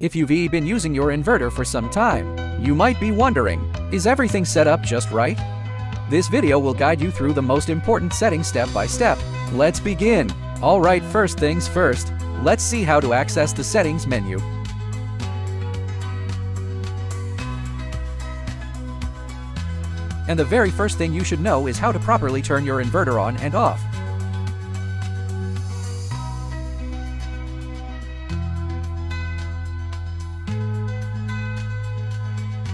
If you've been using your inverter for some time, you might be wondering, is everything set up just right? This video will guide you through the most important settings step by step. Let's begin. Alright first things first, let's see how to access the settings menu. And the very first thing you should know is how to properly turn your inverter on and off.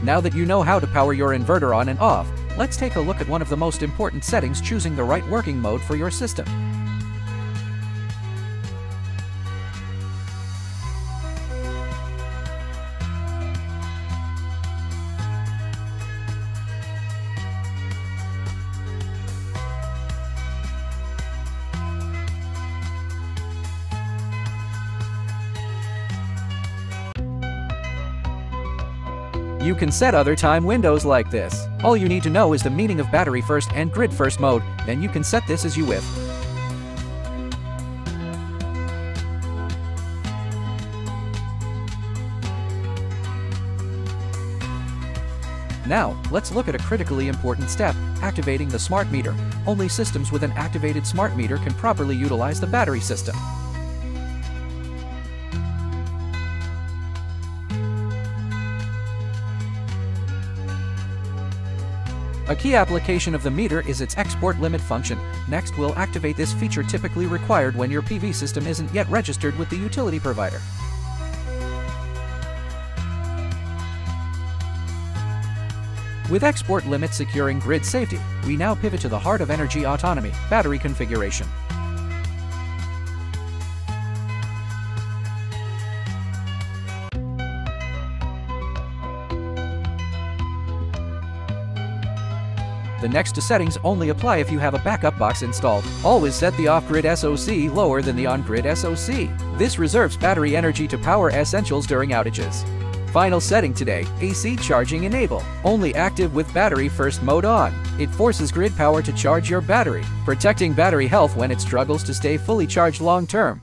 Now that you know how to power your inverter on and off, let's take a look at one of the most important settings choosing the right working mode for your system. You can set other time windows like this. All you need to know is the meaning of battery first and grid first mode, then you can set this as you wish. Now, let's look at a critically important step, activating the smart meter. Only systems with an activated smart meter can properly utilize the battery system. A key application of the meter is its export limit function. Next, we'll activate this feature typically required when your PV system isn't yet registered with the utility provider. With export limit securing grid safety, we now pivot to the heart of energy autonomy, battery configuration. The next two settings only apply if you have a backup box installed. Always set the off-grid SOC lower than the on-grid SOC. This reserves battery energy to power essentials during outages. Final setting today, AC charging enable. Only active with battery first mode on. It forces grid power to charge your battery, protecting battery health when it struggles to stay fully charged long term.